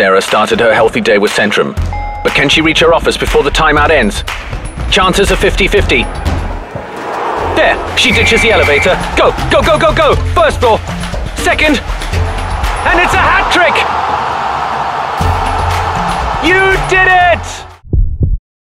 Sarah started her healthy day with Centrum. But can she reach her office before the timeout ends? Chances are 50-50. There, she ditches the elevator. Go, go, go, go, go! First floor, second, and it's a hat trick! You did it!